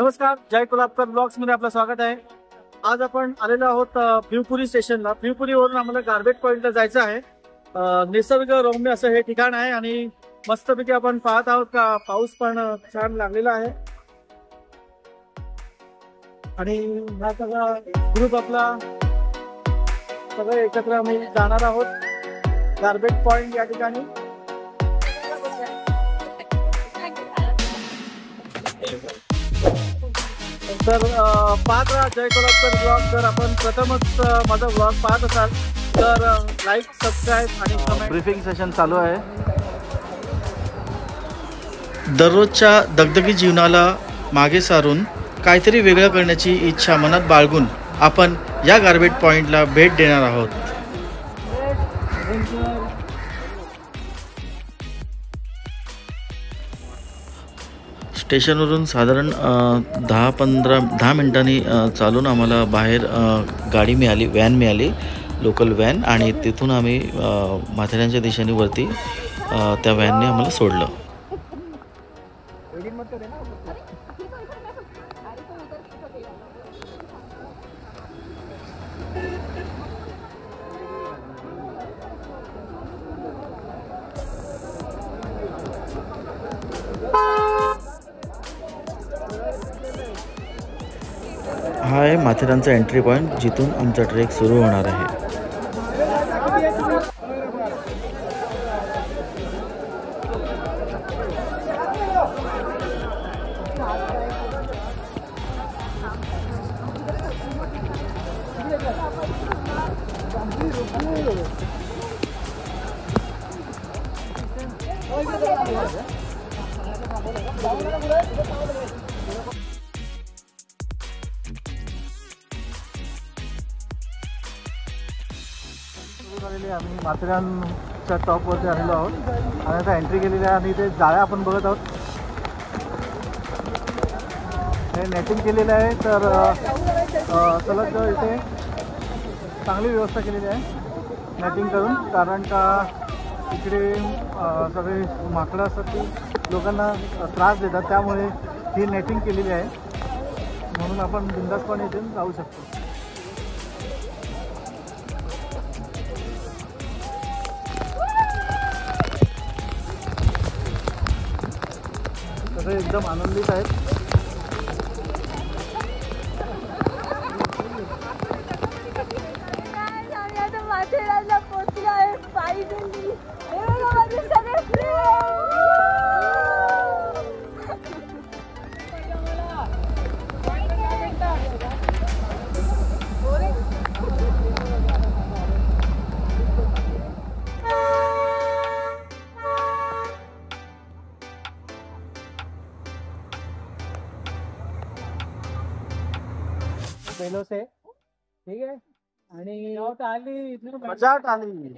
नमस्कार जय कोल्हापूर ब्लॉग्समध्ये आपलं स्वागत आहे. आज आपण आलेलो आहोत भिवपुरी स्टेशनला. भिवपुरीवरून आम्हाला गार्बेज पॉइंटला जायचं आहे. निसर्ग रौम्य असं हे ठिकाण आहे आणि मस्तपैकी आपण पाहत आहोत का पाऊस पण छान लागलेला आहे. आणि हा सगळा ग्रुप आपला सगळे एकत्र आम्ही जाणार आहोत. गार्बेज पॉइंट या ठिकाणी. तर पाहत राहा जय कोल्हापूर ब्लॉग जर आपण प्रथमच माझा ब्लॉग पाहत असाल तर लाईक सबस्क्राईब आणि कमेंट ब्रीफिंग सेशन चालू आहे. दररोजच्या दगदगी जीवनाला मागे सारून काहीतरी वेगळं करण्याची इच्छा मनात बाळगून आपण या गार्बेट पॉइंटला भेट देणार आहोत. स्टेशनवरून साधारण दहा पंधरा दहा मिनिटांनी चालून आम्हाला बाहेर गाडी मिळाली व्हॅन मिळाली लोकल व्हॅन आणि तिथून आम्ही माथेऱ्यांच्या दिशेने वरती त्या व्हॅनने आम्हाला सोडलं. आहे माथेरानचा एंट्री पॉईंट जिथून आमचा ट्रेक सुरू होणार आहे. आहे. आम्ही माथेरानच्या टॉपवरती आलेलो आहोत. आणि आता एंट्री केलेली आहे आणि इथे जाळ्या आपण बघत आहोत. हे नेटिंग केलेलं आहे तर सलग इथे चांगली व्यवस्था केलेली आहे नेटिंग करून. कारण का इकडे सगळे माकडं लोकांना त्रास देतात. त्यामुळे ही नेटिंग केलेली आहे. म्हणून आपण बिंदासपणे इथे जाऊ शकतो. सगळे एकदम आनंदित आहेत. बेलो से ठीक आहे? आणि आली मजाक आली.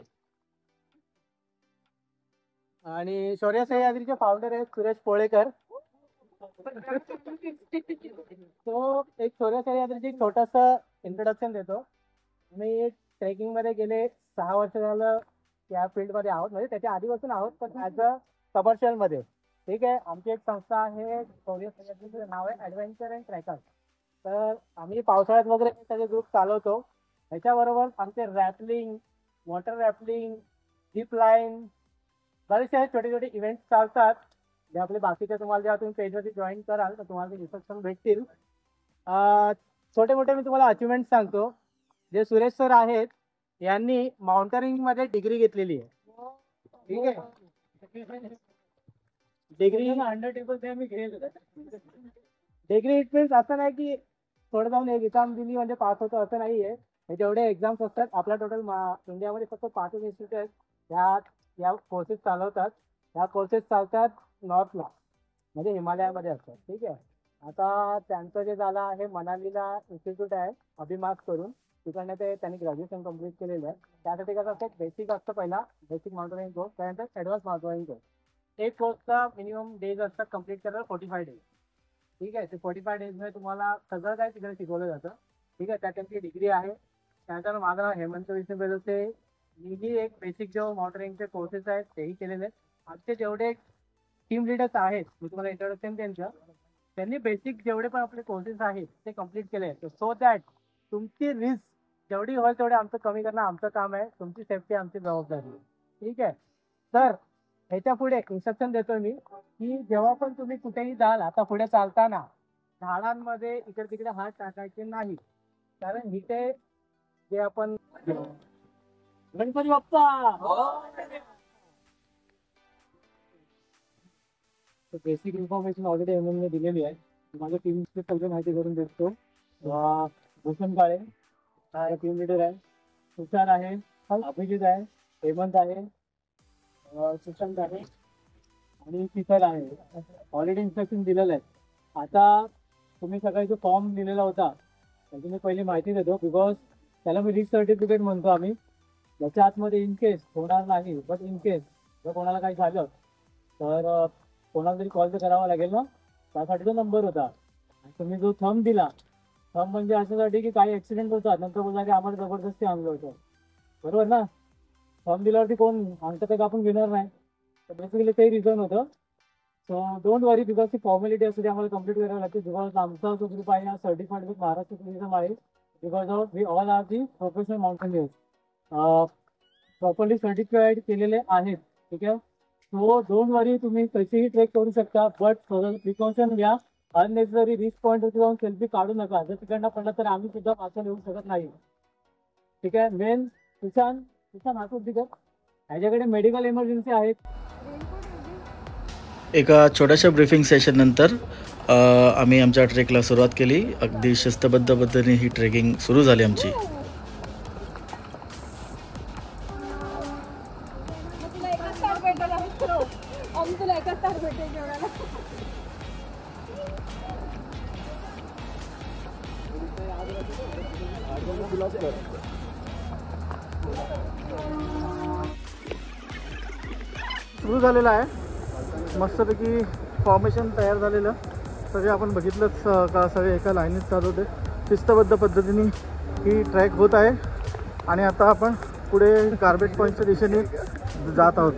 आणि शौर्य सह्याद्रीचे फाउंडर आहेत सुरेश पोळेकर. तो एक शौर्य सह्याद्रीचे एक छोटस इंट्रोडक्शन देतो. मी ट्रेकिंगमध्ये गेले सहा वर्ष झालं या फील्डमध्ये आहोत. म्हणजे त्याच्या आधीपासून आहोत पण ऍज अ कमर्शियलमध्ये. ठीक आहे? आमची एक संस्था आहे शौर्य सह्याद्रीचं नाव आहे ऍडव्हेंचर अँड ट्रॅकर तर आम्ही पावसाळ्यात वगैरे सगळे ग्रुप चालवतो. त्याच्याबरोबर आमचे rappelling water rappelling zip line बरेचसे छोटे छोटे इव्हेंट्स चालतात. जे आपले बाकीचे तुम्हाला जेव्हा तुम्ही पेजवरती जॉईन कराल तर तुम्हाला ते इन्स्ट्रक्शन भेटतील. छोटे मोठे मी तुम्हाला अचिव्हमेंट सांगतो. जे सुरेश सर आहेत यांनी माउंटरिंगमध्ये डिग्री घेतलेली आहे. ठीक आहे? Degree under table degree it means असं नाही की थोडं जाऊन एक एक्झाम दिली म्हणजे पास होतं असं नाही आहे हे जेवढे एक्झाम्स असतात आपल्या टोटल इंडियामध्ये फक्त पाचच इन्स्टिट्यूट आहेत. ह्या या कोर्सेस चालवतात. ह्या कोर्सेस चालतात नॉर्थला म्हणजे हिमालयामध्ये असतात. ठीक आहे? आता त्यांचं जे झालं आहे मनालीला इन्स्टिट्यूट आहे अभिमार्क करून. तिकडनं ते त्यांनी ग्रॅज्युएशन कंप्लीट केलेलं आहे. त्यासाठी कसं असतं बेसिक असतं पहिला बेसिक माउंटेनिंग कोर्स त्यानंतर ॲडव्हान्स माउंटेनिंग कोर्स एक कोर्सचा मिनिमम डेज असतात कंप्लीट करायला फोर्टी फाय डेज ठीक आहे ते फोर्टी फाय डेजमध्ये तुम्हाला सगळं काय तिकडे शिकवलं जातं. ठीक आहे त्यात त्यांची डिग्री आहे. त्यानंतर माझं नाव हेमंत विष्णू बेलोसे. मीही एक बेसिक जो मॉटरिंगचे कोर्सेस आहेत तेही केलेले आहेत. आमचे जेवढे टीम लिडर्स आहेत मी तुम्हाला इंट्रोडक्शन त्यांचं त्यांनी बेसिक जेवढे पण आपले कोर्सेस आहेत ते कंप्लीट केले सो दॅट तुमची रिस्क जेवढी होईल तेवढे आमचं कमी करणं आमचं काम आहे. तुमची सेफ्टी आमची जबाबदारी आहे. ठीक आहे? तर ह्याच्या पुढे इन्स्ट्रक्शन देतोय मी की जेव्हा पण तुम्ही कुठेही जाल आता पुढे चालताना झाडांमध्ये इकडे तिकडे हात टाकायचे नाही. कारण इथे जे आपण Ganpati Bappa! Basic information already M ने दिलेली आहे. माझ्या टीमची सगळी माहिती करून देतो. भूषण काळे टीम लिडर आहे. तुषार आहे अभिजित आहे हेमंत आहे. सुशांत आहे. आणि शीतल आहे. ऑलरेडी इन्स्ट्रक्शन दिलेलं आहे. आता तुम्ही सकाळी जो फॉर्म दिलेला होता त्याची मी पहिली माहिती देतो बिकॉज त्याला मी रिस्क सर्टिफिकेट म्हणतो आम्ही. त्याच्या आतमध्ये इन केस होणार नाही बट इन केस जर कोणाला काही झालं तर कोणाला तरी कॉल तर करावा लागेल ना? त्यासाठी तो नंबर होता. आणि तुम्ही जो थंब दिला थंब म्हणजे अशासाठी की काही ऍक्सिडेंट होतात नंतर बोलला की आम्हाला जबरदस्ती आणलं होतं. बरोबर ना? फॉर्म दिल्यावरती कोण आणतं ते का आपण घेणार नाही. तर बेसिकली ते रिझन होतं. सो डोंट वरी बिकॉज ती फॉर्मॅलिटी असते आम्हाला कंप्लीट करावी लागते. बिकॉज आमचा जो ग्रुप आहे हा सर्टिफाईड विथ महाराष्ट्र टुरिझम आहे. Because of we all are the professional mountaineers properly certified केलेले आहेत. ठीक आहे? सो डोंट वरी तुम्ही कशीही ट्रेक करू शकता. बट थोडं प्रिकॉशन घ्या अननेसेसरी रिस्क पॉईंट जाऊन सेल्फी काढू नका. जर तिकडनं पडला तर आम्ही सुद्धा पासून येऊ शकत नाही. ठीक आहे? मेन सुशांत ह्याच्याकडे मेडिकल इमर्जन्सी आहेत. एका छोट्याशा ब्रीफिंग सेशन नंतर आम्ही आमच्या ट्रेकला सुरुवात केली. अगदी शिस्तबद्ध पद्धतीने ही ट्रेकिंग सुरू झाली आमची. सुरू झालेला आहे. मस्तपैकी फॉर्मेशन तयार झालेलं. सगळे आपण बघितलंच का सगळे एका लाईनीत चालवते शिस्तबद्ध पद्धतीने ही ट्रॅक होत आहे. आणि आता आपण पुढे कार्बेट पॉईंटच्या दिशेने जात आहोत.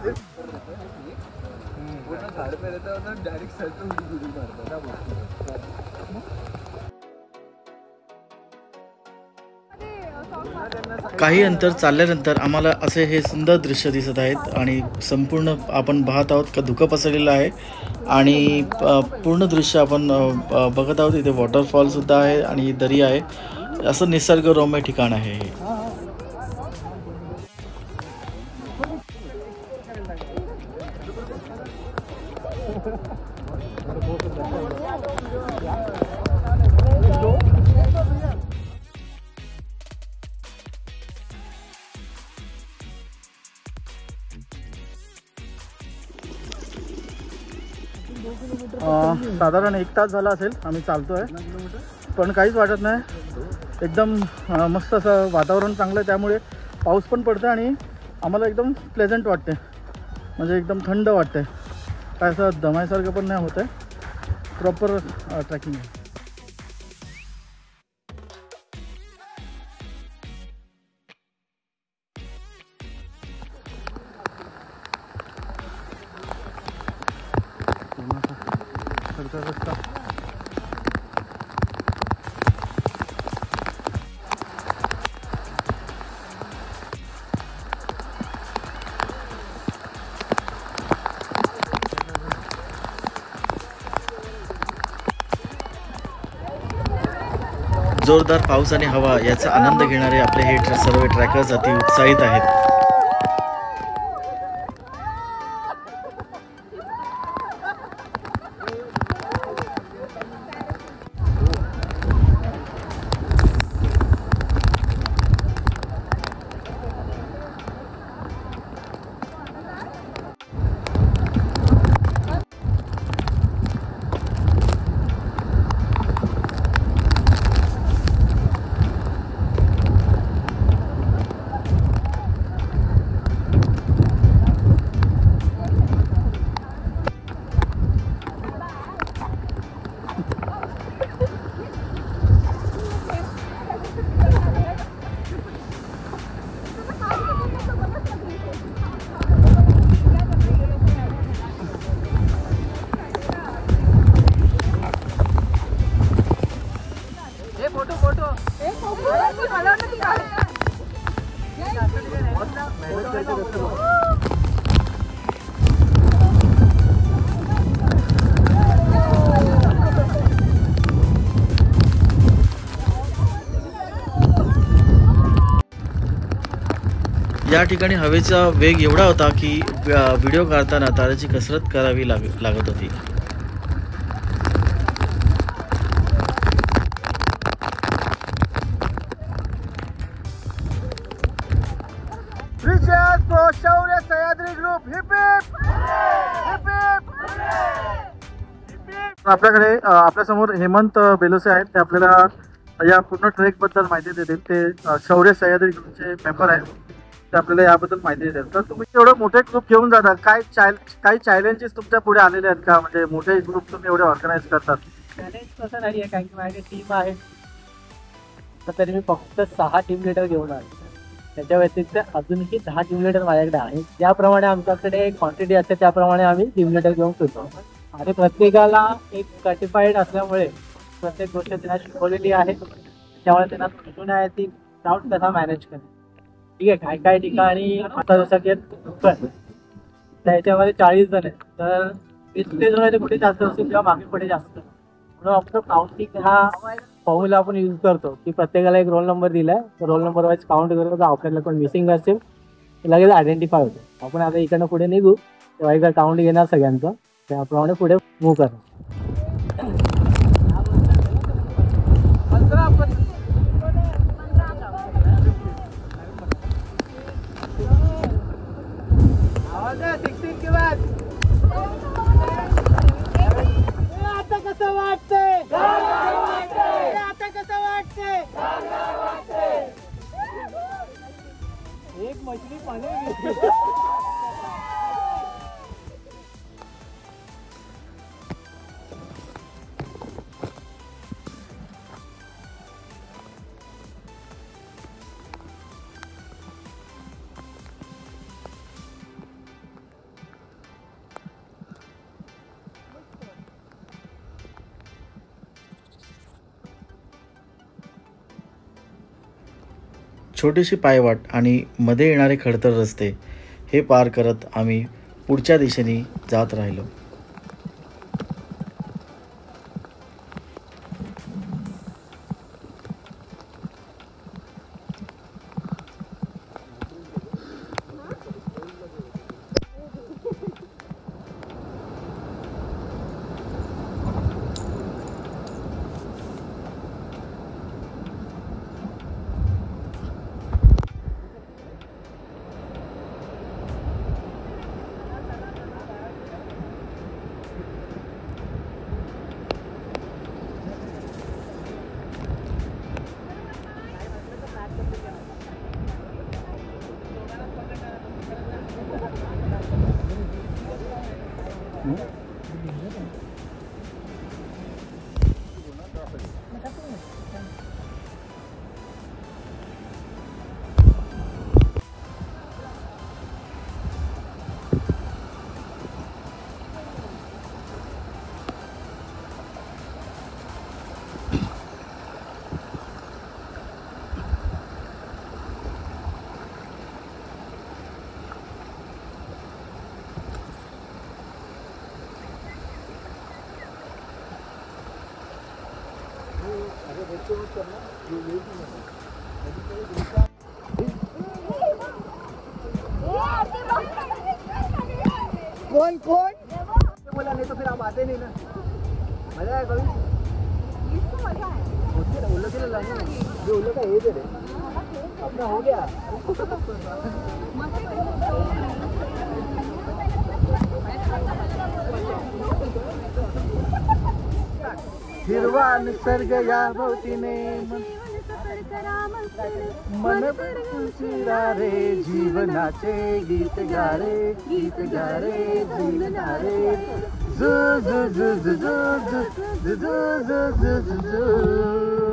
काही अंतर चालल्यानंतर आम्हाला असे हे सुंदर दृश्य दिसत आहेत आणि संपूर्ण आपण पाहत आहोत का धुकं पसरलेलं आहे. आणि पूर्ण दृश्य आपण बघत आहोत. इथे वॉटरफॉलसुद्धा आहे आणि दरी आहे. असं निसर्गरम्य ठिकाण आहे हे. साधारण एक तास झाला असेल आम्ही चालतोय. पण काहीच वाटत नाही. एकदम मस्त असं वातावरण चांगलं आहे त्यामुळे पाऊस पण पडतो आणि आम्हाला एकदम प्लेझंट वाटते म्हणजे एकदम थंड वाटते काय असं दमायसारखं पण नाही होत आहे प्रॉपर ट्रॅकिंग आहे. जोरदार पाऊस आणि हवा याचा आनंद घेणारे आपले हे सर्व ट्रॅकर्स अति उत्साहित आहेत. या ठिकाणी हवेचा वेग एवढा होता की व्हिडिओ काढताना ताराची कसरत करावी लाग लागत होती. Shaurya Sahyadri group hip hip hip hip आपल्याकडे आपल्यासमोर हेमंत बेलोसे आहेत. ते आपल्याला या पूर्ण ट्रेकबद्दल माहिती देतील. ते शौर्य सह्याद्री ग्रुपचे मेंबर आहेत. ते आपल्याला याबद्दल माहिती देतील. तर तुम्ही एवढं मोठे ग्रुप घेऊन जातात काय चाय काही चॅलेंजेस तुमच्यापुढे आलेले आहेत का? म्हणजे मोठे ग्रुप तुम्ही एवढे ऑर्गनाईज करतात. चॅलेंज तसं नाही आहे कारण की माझ्याकडे टीम आहे. तर तरी मी फक्त सहा टीम लिडर घेऊन आलो. त्याच्या व्यतिरिक्त अजूनही दहा टीम माझ्याकडे आहे. ज्याप्रमाणे आमच्याकडे क्वांटिटी असते त्याप्रमाणे आम्ही टीम घेऊन फिरतो. आणि प्रत्येकाला एक सर्टिफाईड असल्यामुळे प्रत्येक गोष्ट त्यांना शिकवलेली आहे. त्यामुळे त्यांना समजून आहे ती डाऊट कसा मॅनेज करणे ठीक आहे काय काय ठिकाणी आता जसं की कोकण त्याच्यामध्ये चाळीस जण आहेत. तर वीस ते जण कुठे जास्त असतील किंवा मागे पुढे जास्त. म्हणून आपलं काउंटिंग हा फॉर्म्युला आपण यूज करतो की प्रत्येकाला एक रोल नंबर दिलाय. रोल नंबर वाईज काउंट करतो तर आपल्याला कोण मिसिंग असेल ते लगेच आयडेंटिफाय होतो. आपण आता इकडनं पुढे निघू तेव्हा एकदा काउंट घेणार सगळ्यांचं. त्याप्रमाणे पुढे मूव्ह करू मछली पाण्यात छोटीशी पायवाट आणि मध्ये येणारे खडतर रस्ते हे पार करत आम्ही पुढच्या दिशेने जात राहिलो. कौन कौन बोला नहीं तो फिर आप आते नहीं ना मज़ा है कभी है उल्लो के लिए लाना जो उल्लो का एज है अपना हो गया हिरवा निसर्ग या भोवतीने मन- मन रे जीवनाचे गीत गारे गीत गारे जीवनारे जीवना रे झु झु झु झु झु झु झु झु झु झु झु झु